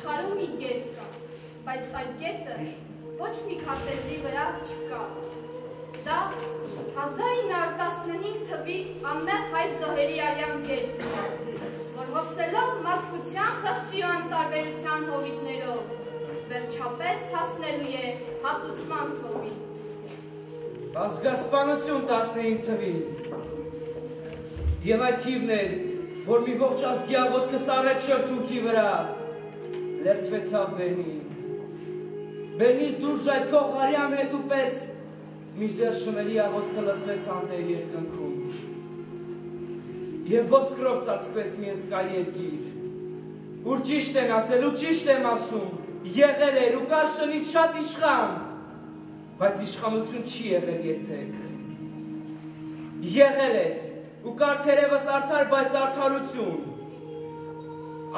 Աշխարհում մի կետ կա, բայց այդ կետը ոչ մի քարտեզի վրա չկա։ Դա 1915 թվի անմեղ հայ զոհերի արյան կետն է, որ հոսելով մարդկության խղճի ու անտարբերության հովիտներով, վերջապես հասնելու է հատուցման ծովին։ Ազգասպանություն 15 թվին։ Եվ այդ թիվն էր, որ մի ողջ ազգի աղոտքը սարեց շրթունքի վրա, լերթվեցավ բենին։ Բենից դուրժ այդ կողարյան հետ ու պես, միջդեր շմերի աղոտքը լսվեց անտեր երկնքում։ Եվ ոսկրով ծածկվեց մի եսկայ երկիր։ Ուր ճիշտ են ասել ու ճիշտ եմ ասում, եղել էր ու կար շնից շատ իշխան, բայց իշխանություն չի եղել երբեք։ Եղել է ու կար թերևս արդար, բայց արդարություն։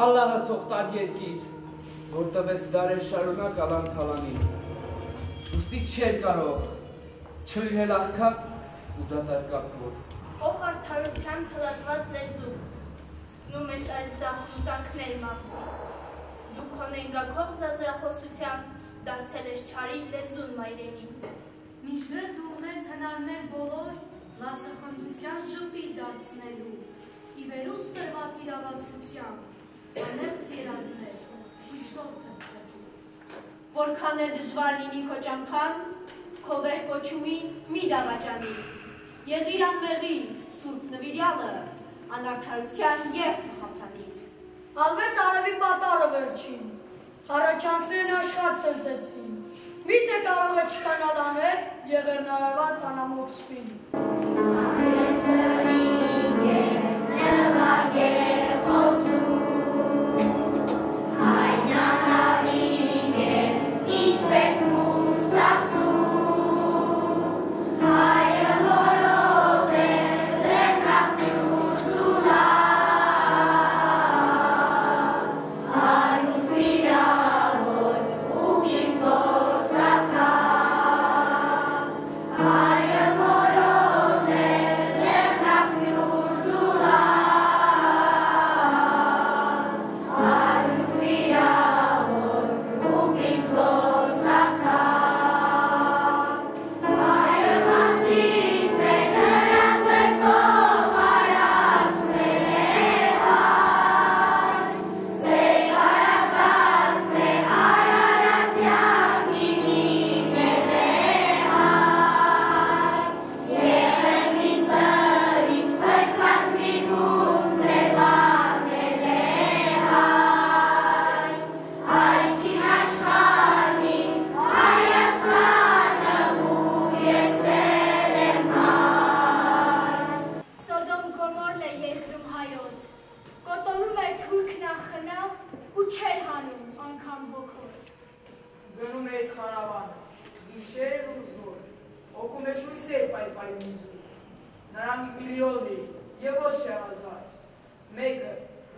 Ալլահը թող տար երկիր, որ տվեց դարեր շարունակ ալան թալանին։ Ոստի չէր կարող չլինել աղքատ ու դատարկապոր։ Ով արդարության թլատված լեզու, ծպնում ես այս ձախմուտանքներ մաղձի։ Դու քոնենգակով զազրախոսությամբ դարձել ես չարի լեզուն մայրենին։ Մինչդեռ դու ունես հնարներ բոլոր լացախնդության ժպիտ դարձնելու, ի վերուս տրված իրավասության, անեղծ երազներ, հույսով թրծելու։ Որքան էլ դժվար լինի քո ճամփան, քո վեհ կոչումին մի դավաճանի։ Եղիր անմեղի, սուրբ նվիրյալը, անարդարության երթը խափանիր։ Հալվեց արևի պատառը վերջին, հառաչանքներն աշխատ ցնցեցին։ Միթե կարող է չկանալ անել եղերնարարված անամոք սպին։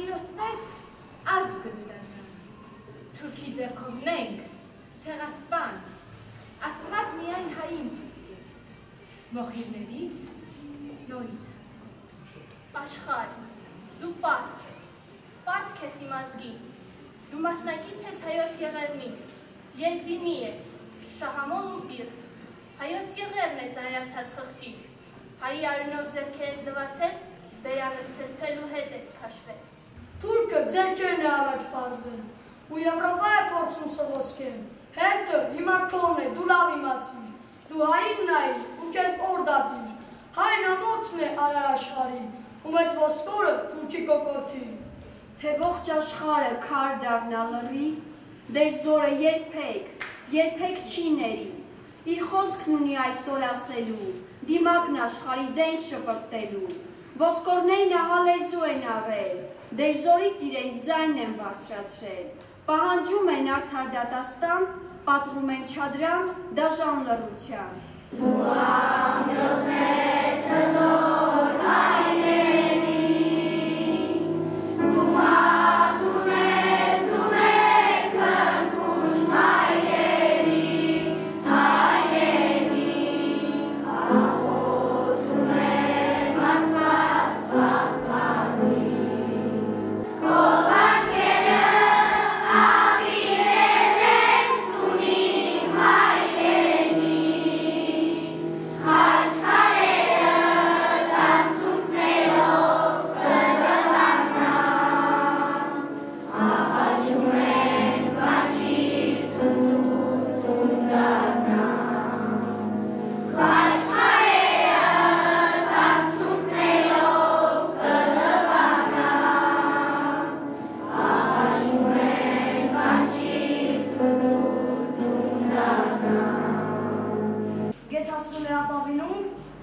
մարտիրոսվեց ազգը դաժան, թուրքի ձերքովնենք, ցեղասպան, աստված միայն հային փրկեց, մոխիրներից նորից աշխար, դու պարդ ես, պարդ ես իմ ազգին, դու մասնակից ես հայոց եղերնին, երկդիմի ես, շահամոլ ու բիրտ, հայոց եղերն է ծայրացած խղճիկ, հայի արունով ձերքերդ լվացել, բերանը սրբելու հետ ես կաշվել, Թուրքը ձերքերն է առաջ բարձել, ու Եվրոպա է փորձում սվոսկել։ Հերթը հիմա քոն է, դու լավ իմացիր։ Դու հային նայիր ու քեզ օր դատիր։ Հայն ամոթն է արար աշխարհին, ու մեծ ոսկորը թուրքի կոկորթի։ Թե ողջ աշխարհը քար դառնա լրի, դեր զորը երբեք, երբեք չի ների։ իր խոսքն ունի այսօր ասելու, դիմակն աշխարի դեն շպրտելու, ոսկորներին աղա լեզու են աղել, դերզորից իրենց ձայն են բարձրացրել, պահանջում են արդար դատաստան, պատրում են չադրան դաժան լրության։ Ուամրոս ես հզոր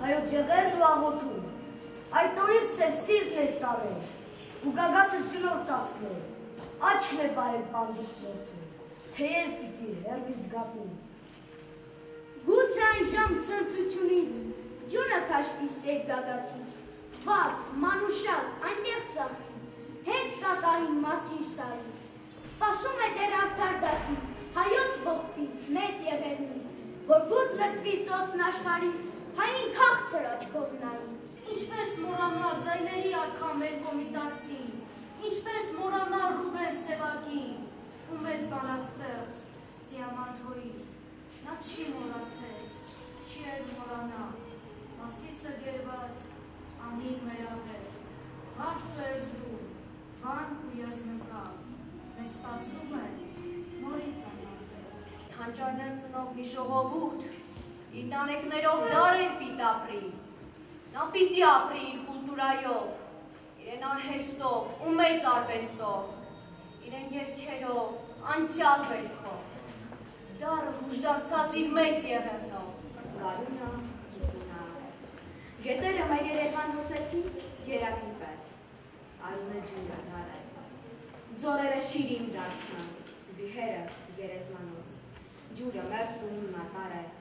հայոց եղերն ու աղոթում։ Այդ նորից սեր սիրտն է սարել, ու գագաթը ծյունով ծածկնել, աչքն է բայել պանդուկ մորդում, թեեր պիտի հերբից գապում։ Գուցե այն ժամ ծնծությունից, ձյունը կաշվի սեկ գագաթից, վարդ, մանուշակ, այնտեղ ծախի, հենց կատարին մասին սարի, սպասում է դեր արդար դատի, հայոց ողբի, մեծ եղերնի, որ գուտ լծվի ծոցն աշխարի, հային քաղցր աչքով նայի։ Ինչպես մորանալ ձայների արքա մեր կոմիտասին, ինչպես մորանալ Ռուբեն Սևակին, ու մեծ բանաստեղծ Սիամանթոյի, նա չի մորացել, չի էր մորանա, մասիսը գերված, ամիր մերավեր, վարս ու էրզրում, վան ու եզնկալ, մեզ սպասում է նորից անարդել։ Թանճարներ ծնող մի ժողովուրդ, իր տանեկներով դարեր պիտ ապրի, նա պիտի ապրի իր կուլտուրայով, իրեն արհեստով ու մեծ արվեստով, իրեն երկերով, անցյալ վերքով, դարը հուժդարձած իր մեծ եղերնով, Գարունը հուսունա։ Գետերը մեր երեխան հոսեցին երակի պես, է ջուրը դարել։ Ձորերը շիրիմ դարձան, վիհերը երեզմանոց, ջուրը մեր տունն ատարել։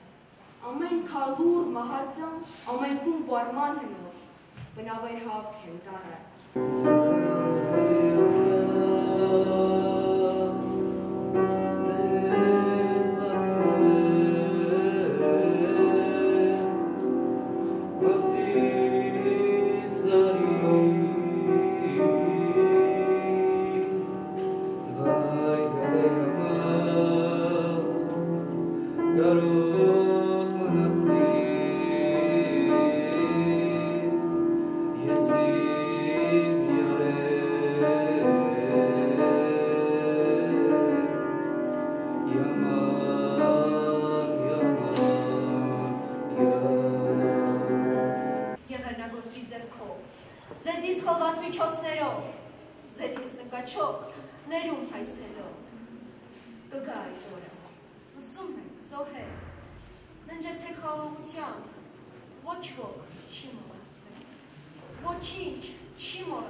Ամեն քալուր մահարձան, ամեն տուն բարման հնոց, բնավեր հավք են տարել։ 又改多了，不是吗？所以，人家才靠墙。Watch what? 什么？Watch in? 什么？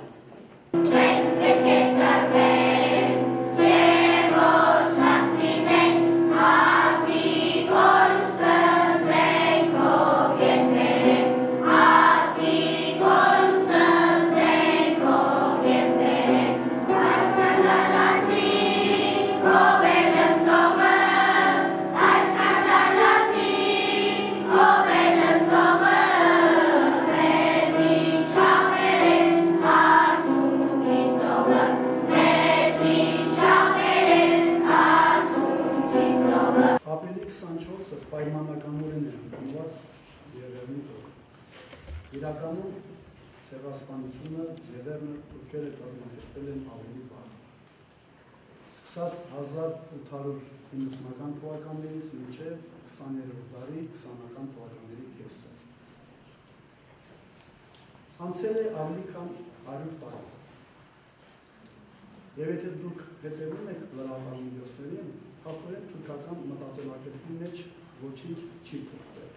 Պայմանականորեն է ընդունված տող։ Իրականում ցեղասպանությունը Երևանը թուրքերը կազմակերպել են ավելի վաղ։ Սկսած 1890-ական թվականներից մինչև 20-րդ դարի 20-ական թվականների կեսը։ Անցել է ավելի քան 100 տարի։ Եվ եթե դուք հետևում եք լրատվամիջոցներին, հաստորեն թուրքական մտածելակերպի մեջ ոչինչ չի փոխվել։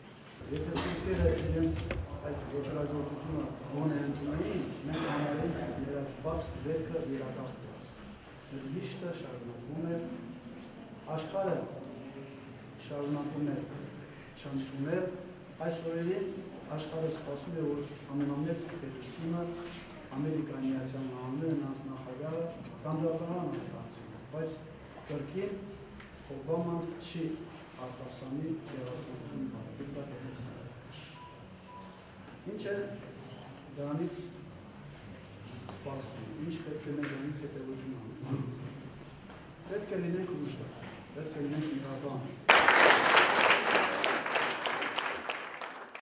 Եթե թուրքերը իրենց այդ ոչռագործությունը ոնե ընդունեին, մենք համարենք նրա բաց վերքը իրականացած։ Մեր միշտը շարունակում է աշխարհը շարունակում է չընդունել այս օրերին աշխարհը սպասում է որ ամենամեծ պետությունը Ամերիկայի Միացյալ Նահանգները նրանց նախագահը կանդրադառնան այդ հարցին, բայց կրկին Օբաման չի արտասանի երազանքություն բարդակեցնել։ Ինչ է դրանից սպասվում, ինչ պետք է մենք դրանից հետևություն անենք։ Պետք է լինենք ուժեղ, պետք է լինենք իրական,